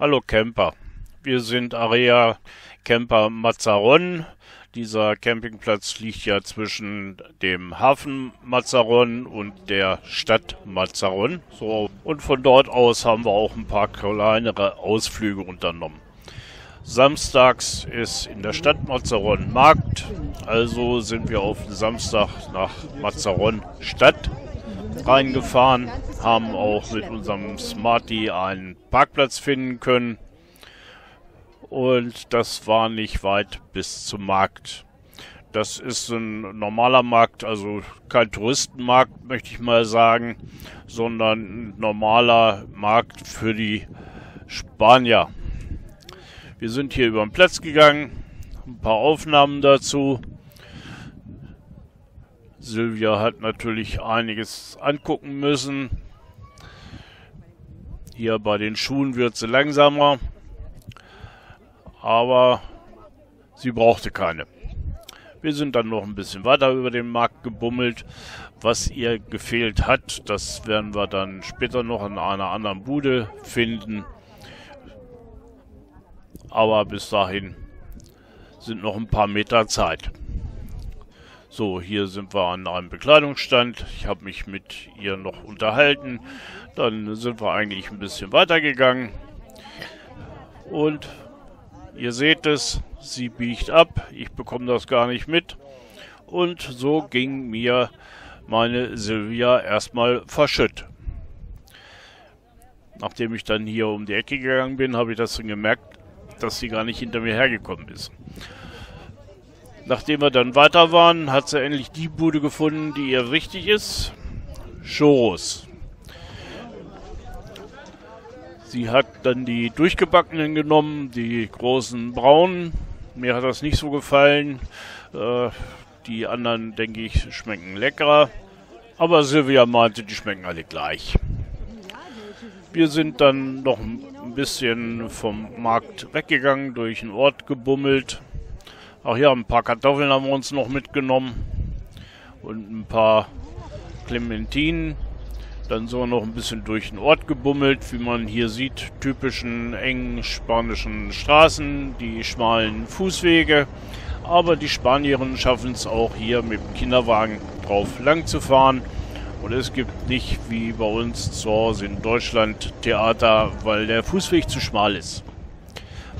Hallo Camper. Wir sind Area Camper Mazzaron. Dieser Campingplatz liegt ja zwischen dem Hafen Mazzaron und der Stadt Mazzaron. So, und von dort aus haben wir auch ein paar kleinere Ausflüge unternommen. Samstags ist in der Stadt Mazzaron Markt, also sind wir auf Samstag nach Mazzaron Stadt reingefahren, haben auch mit unserem Smarty einen Parkplatz finden können und das war nicht weit bis zum Markt. Das ist ein normaler Markt, also kein Touristenmarkt, möchte ich mal sagen, sondern ein normaler Markt für die Spanier. Wir sind hier über den Platz gegangen, ein paar Aufnahmen dazu. Silvia hat natürlich einiges angucken müssen. Hier bei den Schuhen wird sie langsamer aber sie brauchte keine. Wir sind dann noch ein bisschen weiter über den Markt gebummelt. Was ihr gefehlt hat, das werden wir dann später noch in einer anderen Bude finden. Aber bis dahin sind noch ein paar Meter Zeit. So, hier sind wir an einem Bekleidungsstand. Ich habe mich mit ihr noch unterhalten. Dann sind wir eigentlich ein bisschen weitergegangen. Und Ihr seht es, sie biegt ab, ich bekomme das gar nicht mit. Und so ging mir meine Silvia erstmal verschütt. Nachdem ich dann hier um die Ecke gegangen bin, habe ich das dann gemerkt, dass sie gar nicht hinter mir hergekommen ist. Nachdem wir dann weiter waren, hat sie endlich die Bude gefunden, die ihr wichtig ist. Choros. Sie hat dann die durchgebackenen genommen, die großen braunen. Mir hat das nicht so gefallen. Äh, die anderen, denke ich, schmecken leckerer. Aber Silvia meinte, die schmecken alle gleich. Wir sind dann noch ein bisschen vom Markt weggegangen, durch den Ort gebummelt. Ach ja, ein paar Kartoffeln haben wir uns noch mitgenommen. Und ein paar Clementinen. Dann sind wir noch ein bisschen durch den Ort gebummelt, wie man hier sieht, typischen engen spanischen Straßen, die schmalen Fußwege. Aber die Spanierinnen schaffen es auch hier mit dem Kinderwagen drauf lang zu fahren. Und es gibt nicht wie bei uns zu Hause in Deutschland Theater, weil der Fußweg zu schmal ist.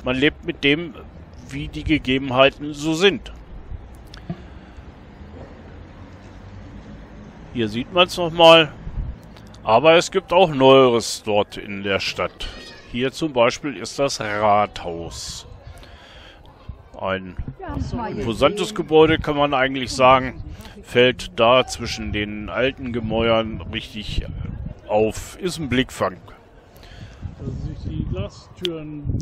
Man lebt mit dem, wie die Gegebenheiten so sind. Hier sieht man es nochmal. Aber es gibt auch Neueres dort in der Stadt. Hier zum Beispiel ist das Rathaus. Ein imposantes Gebäude kann man eigentlich sagen. Fällt da zwischen den alten Gemäuern richtig auf. Ist ein Blickfang.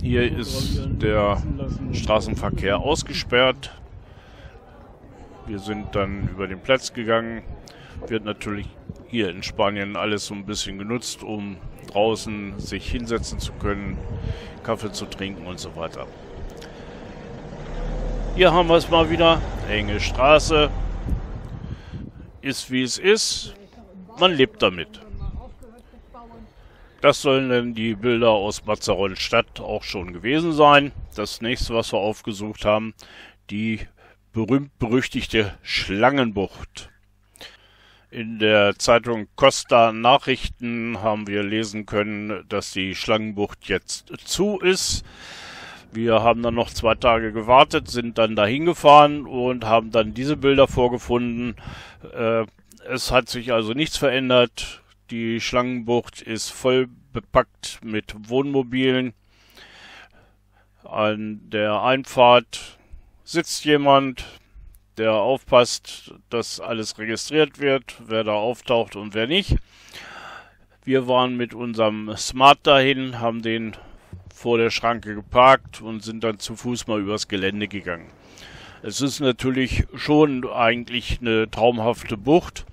Hier ist der Straßenverkehr ausgesperrt. Wir sind dann über den Platz gegangen. Wird natürlich hier in Spanien alles so ein bisschen genutzt, um draußen sich hinsetzen zu können, Kaffee zu trinken und so weiter. Hier haben wir es mal wieder. Enge Straße. Ist wie es ist. Man lebt damit. Das sollen dann die Bilder aus Mazzaron-Stadt auch schon gewesen sein. Das nächste, was wir aufgesucht haben, die berühmt-berüchtigte Schlangenbucht. In der Zeitung Costa Nachrichten haben wir lesen können, dass die Schlangenbucht jetzt zu ist. Wir haben dann noch zwei Tage gewartet, sind dann dahin gefahren und haben dann diese Bilder vorgefunden. Äh, es hat sich also nichts verändert. Die Schlangenbucht ist voll bepackt mit Wohnmobilen. An der Einfahrt sitzt jemand, der aufpasst, dass alles registriert wird, wer da auftaucht und wer nicht. Wir waren mit unserem Smart dahin, haben den vor der Schranke geparkt und sind dann zu Fuß mal übers Gelände gegangen. Es ist natürlich schon eigentlich eine traumhafte Bucht.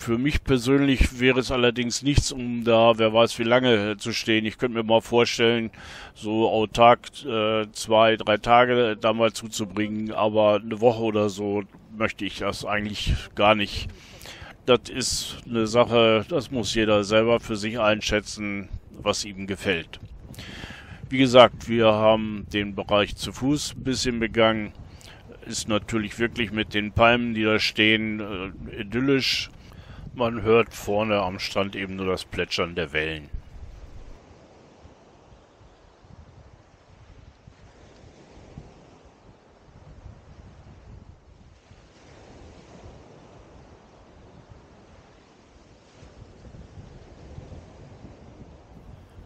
Für mich persönlich wäre es allerdings nichts, um da, wer weiß wie lange zu stehen. Ich könnte mir mal vorstellen, so autark äh, zwei, drei Tage da mal zuzubringen, aber eine Woche oder so möchte ich das eigentlich gar nicht. Das ist eine Sache, das muss jeder selber für sich einschätzen. was ihm gefällt. Wie gesagt, wir haben den Bereich zu Fuß ein bisschen begangen. Ist natürlich wirklich mit den Palmen, die da stehen, äh, idyllisch. Man hört vorne am Strand eben nur das Plätschern der Wellen.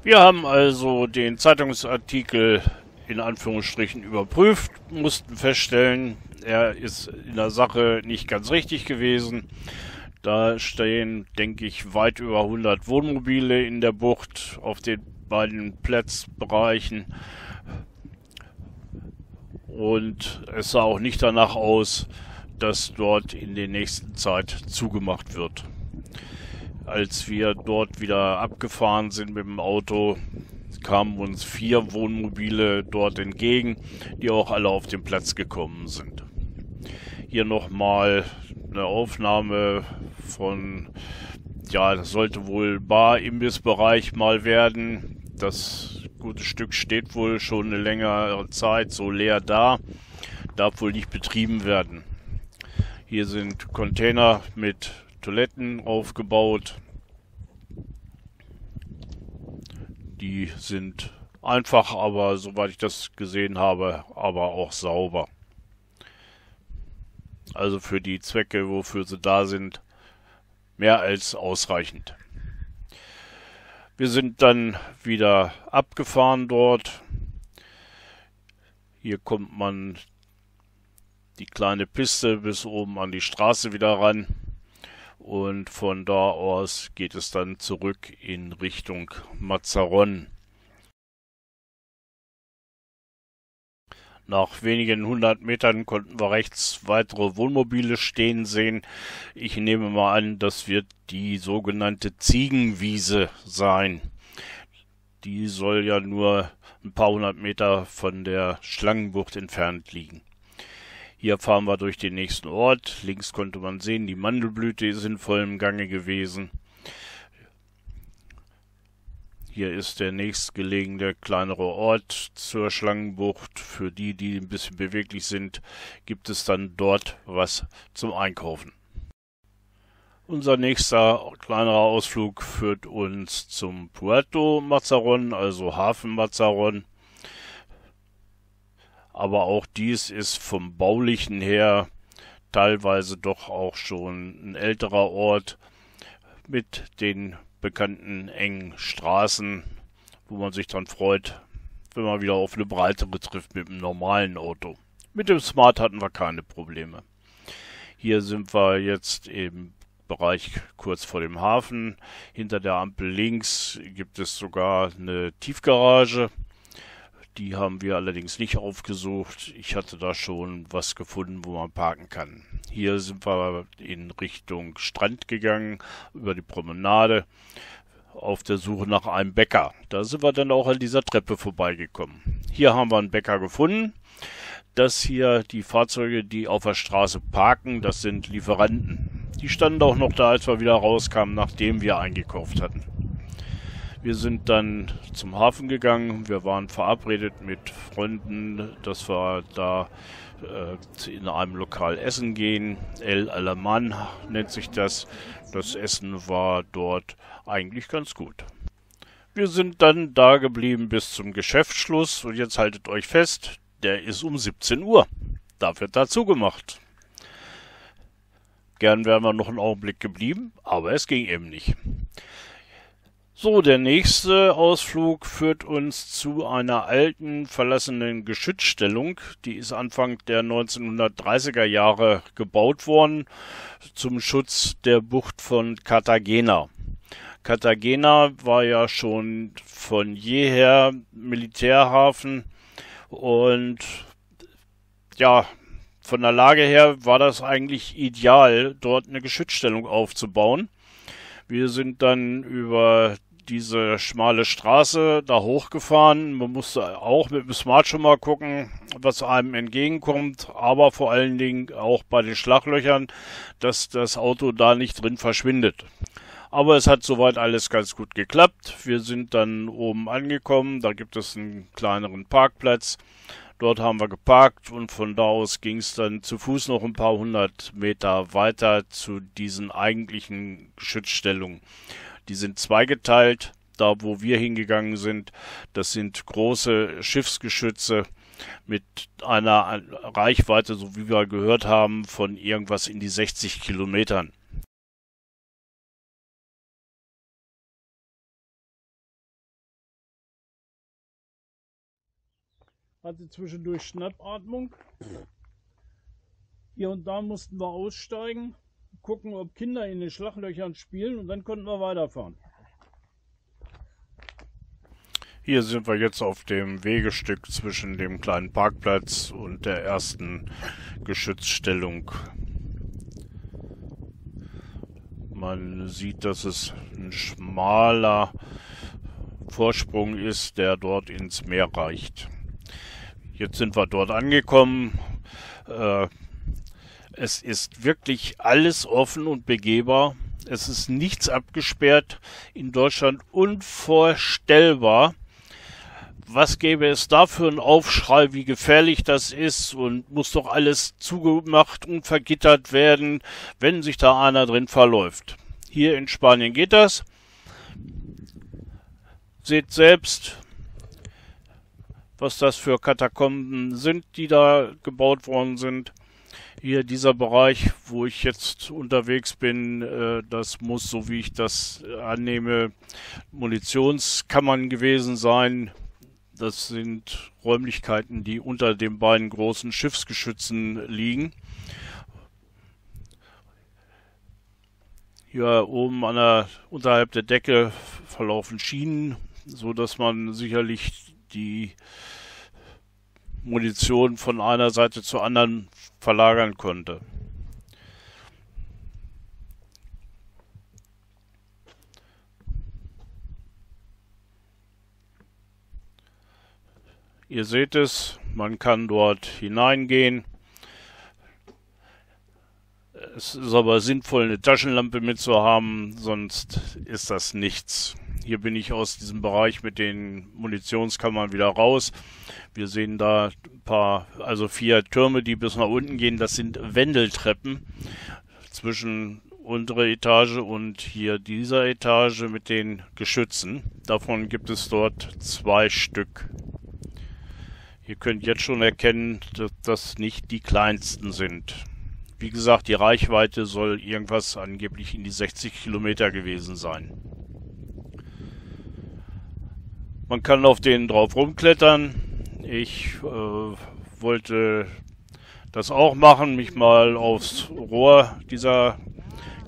Wir haben also den Zeitungsartikel in Anführungsstrichen überprüft, mussten feststellen, er ist in der Sache nicht ganz richtig gewesen. Da stehen, denke ich, weit über 100 Wohnmobile in der Bucht auf den beiden Platzbereichen. Und es sah auch nicht danach aus, dass dort in der nächsten Zeit zugemacht wird als wir dort wieder abgefahren sind mit dem Auto, kamen uns vier Wohnmobile dort entgegen, die auch alle auf den Platz gekommen sind. Hier nochmal eine Aufnahme von, ja, das sollte wohl Bar-Imbissbereich mal werden. Das gute Stück steht wohl schon eine längere Zeit so leer da, darf wohl nicht betrieben werden. Hier sind Container mit Toiletten aufgebaut. Die sind einfach, aber soweit ich das gesehen habe, aber auch sauber. Also für die Zwecke, wofür sie da sind, mehr als ausreichend. Wir sind dann wieder abgefahren dort. Hier kommt man die kleine Piste bis oben an die Straße wieder ran und von da aus geht es dann zurück in Richtung Mazaron. Nach wenigen hundert Metern konnten wir rechts weitere Wohnmobile stehen sehen. Ich nehme mal an, das wird die sogenannte Ziegenwiese sein. Die soll ja nur ein paar hundert Meter von der Schlangenbucht entfernt liegen. Hier fahren wir durch den nächsten Ort. Links konnte man sehen, die Mandelblüte ist in vollem Gange gewesen. Hier ist der nächstgelegene kleinere Ort zur Schlangenbucht. Für die, die ein bisschen beweglich sind, gibt es dann dort was zum Einkaufen. Unser nächster kleinerer Ausflug führt uns zum Puerto Mazaron, also Hafen Mazaron aber auch dies ist vom baulichen her teilweise doch auch schon ein älterer Ort mit den bekannten engen Straßen, wo man sich dann freut, wenn man wieder auf eine breitere trifft mit dem normalen Auto. Mit dem Smart hatten wir keine Probleme. Hier sind wir jetzt im Bereich kurz vor dem Hafen. Hinter der Ampel links gibt es sogar eine Tiefgarage. Die haben wir allerdings nicht aufgesucht. Ich hatte da schon was gefunden, wo man parken kann. Hier sind wir in Richtung Strand gegangen, über die Promenade, auf der Suche nach einem Bäcker. Da sind wir dann auch an dieser Treppe vorbeigekommen. Hier haben wir einen Bäcker gefunden. Das hier, die Fahrzeuge, die auf der Straße parken, das sind Lieferanten. Die standen auch noch da, als wir wieder rauskamen, nachdem wir eingekauft hatten. Wir sind dann zum Hafen gegangen. Wir waren verabredet mit Freunden, dass wir da äh, in einem Lokal essen gehen. El Alaman nennt sich das. Das Essen war dort eigentlich ganz gut. Wir sind dann da geblieben bis zum Geschäftsschluss und jetzt haltet euch fest, der ist um 17 Uhr. Da wird dazu gemacht. Gern wären wir noch einen Augenblick geblieben, aber es ging eben nicht. So, der nächste Ausflug führt uns zu einer alten, verlassenen Geschützstellung. Die ist Anfang der 1930er Jahre gebaut worden zum Schutz der Bucht von Cartagena. Cartagena war ja schon von jeher Militärhafen und ja, von der Lage her war das eigentlich ideal, dort eine Geschützstellung aufzubauen. Wir sind dann über diese schmale Straße da hochgefahren. Man musste auch mit dem Smart schon mal gucken, was einem entgegenkommt, aber vor allen Dingen auch bei den Schlaglöchern, dass das Auto da nicht drin verschwindet. Aber es hat soweit alles ganz gut geklappt. Wir sind dann oben angekommen. Da gibt es einen kleineren Parkplatz. Dort haben wir geparkt und von da aus ging es dann zu Fuß noch ein paar hundert Meter weiter zu diesen eigentlichen Geschützstellungen. Die sind zweigeteilt. Da, wo wir hingegangen sind, das sind große Schiffsgeschütze mit einer Reichweite, so wie wir gehört haben, von irgendwas in die 60 Kilometern. hatte zwischendurch Schnappatmung. Hier und da mussten wir aussteigen, gucken, ob Kinder in den Schlaglöchern spielen und dann konnten wir weiterfahren. Hier sind wir jetzt auf dem Wegestück zwischen dem kleinen Parkplatz und der ersten Geschützstellung. Man sieht, dass es ein schmaler Vorsprung ist, der dort ins Meer reicht. Jetzt sind wir dort angekommen. Äh, es ist wirklich alles offen und begehbar. Es ist nichts abgesperrt. In Deutschland unvorstellbar. Was gäbe es da für einen Aufschrei, wie gefährlich das ist und muss doch alles zugemacht und vergittert werden, wenn sich da einer drin verläuft. Hier in Spanien geht das. Seht selbst, was das für Katakomben sind, die da gebaut worden sind. Hier dieser Bereich, wo ich jetzt unterwegs bin, äh, das muss, so wie ich das annehme, Munitionskammern gewesen sein. Das sind Räumlichkeiten, die unter den beiden großen Schiffsgeschützen liegen. Hier oben an der, unterhalb der Decke verlaufen Schienen, so dass man sicherlich die Munition von einer Seite zur anderen verlagern konnte. Ihr seht es, man kann dort hineingehen. Es ist aber sinnvoll, eine Taschenlampe mitzuhaben, sonst ist das nichts. Hier bin ich aus diesem Bereich mit den Munitionskammern wieder raus. Wir sehen da ein paar, also vier Türme, die bis nach unten gehen. Das sind Wendeltreppen zwischen untere Etage und hier dieser Etage mit den Geschützen. Davon gibt es dort zwei Stück. Ihr könnt jetzt schon erkennen, dass das nicht die kleinsten sind. Wie gesagt, die Reichweite soll irgendwas angeblich in die 60 Kilometer gewesen sein. Man kann auf denen drauf rumklettern. Ich äh, wollte das auch machen, mich mal aufs Rohr dieser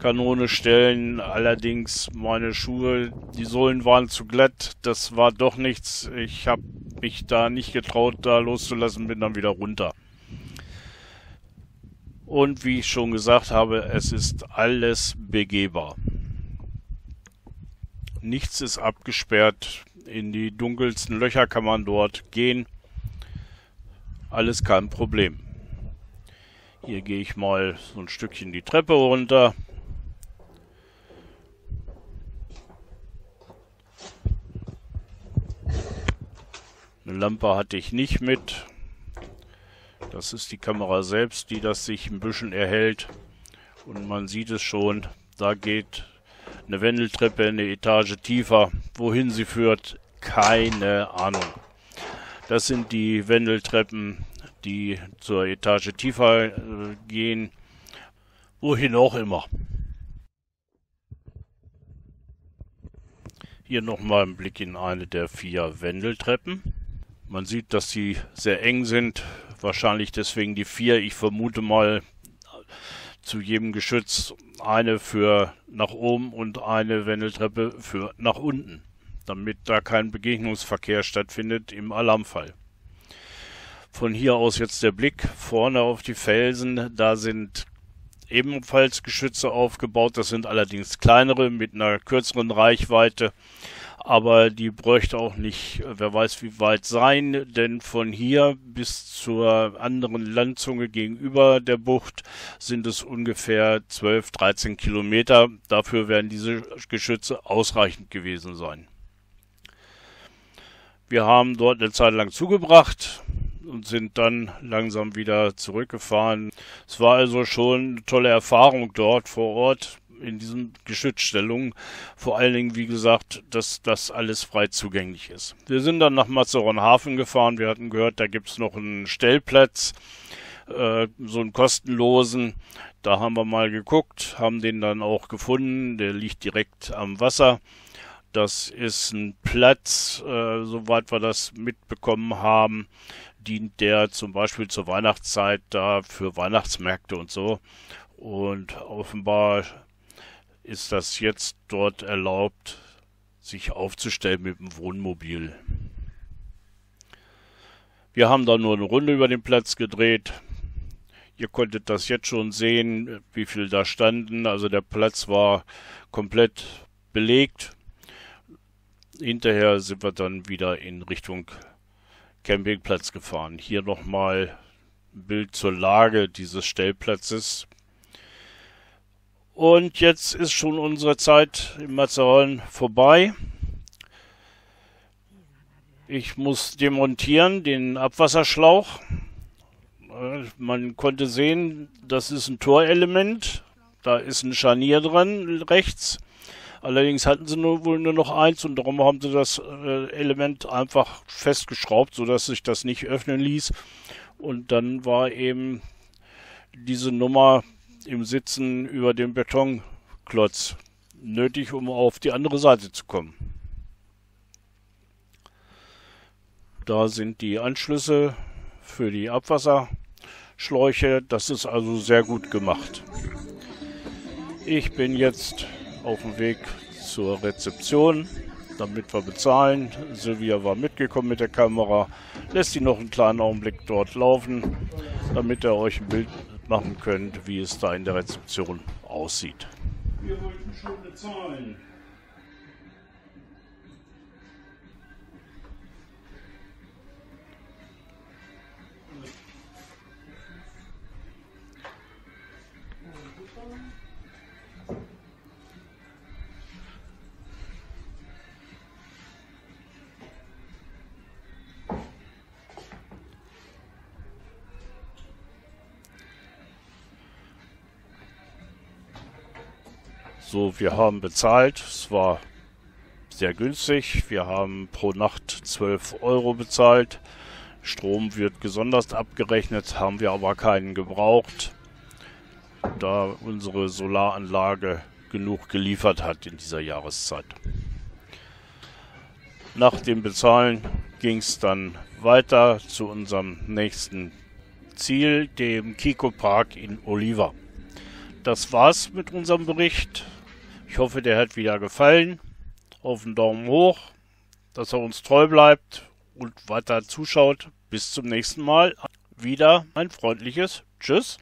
Kanone stellen. Allerdings meine Schuhe, die Sohlen waren zu glatt. Das war doch nichts. Ich habe mich da nicht getraut, da loszulassen, bin dann wieder runter. Und wie ich schon gesagt habe, es ist alles begehbar. Nichts ist abgesperrt in die dunkelsten Löcher kann man dort gehen. Alles kein Problem. Hier gehe ich mal so ein Stückchen die Treppe runter. Eine Lampe hatte ich nicht mit. Das ist die Kamera selbst, die das sich ein bisschen erhält. Und man sieht es schon, da geht eine Wendeltreppe eine Etage tiefer. Wohin sie führt, keine Ahnung. Das sind die Wendeltreppen, die zur Etage tiefer äh, gehen. Wohin auch immer. Hier nochmal ein Blick in eine der vier Wendeltreppen. Man sieht, dass sie sehr eng sind. Wahrscheinlich deswegen die vier. Ich vermute mal zu jedem Geschütz eine für nach oben und eine Wendeltreppe für nach unten, damit da kein Begegnungsverkehr stattfindet im Alarmfall. Von hier aus jetzt der Blick vorne auf die Felsen, da sind ebenfalls Geschütze aufgebaut, das sind allerdings kleinere mit einer kürzeren Reichweite, aber die bräuchte auch nicht, wer weiß wie weit sein, denn von hier bis zur anderen Landzunge gegenüber der Bucht sind es ungefähr 12, 13 Kilometer. Dafür werden diese Geschütze ausreichend gewesen sein. Wir haben dort eine Zeit lang zugebracht und sind dann langsam wieder zurückgefahren. Es war also schon eine tolle Erfahrung dort vor Ort in diesen Geschützstellungen. Vor allen Dingen, wie gesagt, dass das alles frei zugänglich ist. Wir sind dann nach Mazeronhafen gefahren. Wir hatten gehört, da gibt es noch einen Stellplatz, äh, so einen kostenlosen. Da haben wir mal geguckt, haben den dann auch gefunden. Der liegt direkt am Wasser. Das ist ein Platz, äh, soweit wir das mitbekommen haben, dient der zum Beispiel zur Weihnachtszeit da für Weihnachtsmärkte und so. Und offenbar ist das jetzt dort erlaubt, sich aufzustellen mit dem Wohnmobil. Wir haben da nur eine Runde über den Platz gedreht. Ihr konntet das jetzt schon sehen, wie viel da standen. Also der Platz war komplett belegt. Hinterher sind wir dann wieder in Richtung Campingplatz gefahren. Hier nochmal ein Bild zur Lage dieses Stellplatzes. Und jetzt ist schon unsere Zeit im Mazaron vorbei. Ich muss demontieren den Abwasserschlauch. Man konnte sehen, das ist ein Torelement. Da ist ein Scharnier dran rechts. Allerdings hatten sie nur, wohl nur noch eins und darum haben sie das äh, Element einfach festgeschraubt, sodass sich das nicht öffnen ließ. Und dann war eben diese Nummer im Sitzen über dem Betonklotz nötig, um auf die andere Seite zu kommen. Da sind die Anschlüsse für die Abwasserschläuche. Das ist also sehr gut gemacht. Ich bin jetzt auf dem Weg zur Rezeption, damit wir bezahlen. Silvia war mitgekommen mit der Kamera. Lässt sie noch einen kleinen Augenblick dort laufen, damit er euch ein Bild machen könnt, wie es da in der Rezeption aussieht. Wir wollten schon bezahlen. So, wir haben bezahlt. Es war sehr günstig. Wir haben pro Nacht 12 Euro bezahlt. Strom wird gesondert abgerechnet, haben wir aber keinen gebraucht, da unsere Solaranlage genug geliefert hat in dieser Jahreszeit. Nach dem Bezahlen ging es dann weiter zu unserem nächsten Ziel, dem Kiko Park in Oliva. Das war's mit unserem Bericht. Ich hoffe, der hat wieder gefallen. Auf den Daumen hoch, dass er uns treu bleibt und weiter zuschaut. Bis zum nächsten Mal. Wieder ein freundliches Tschüss.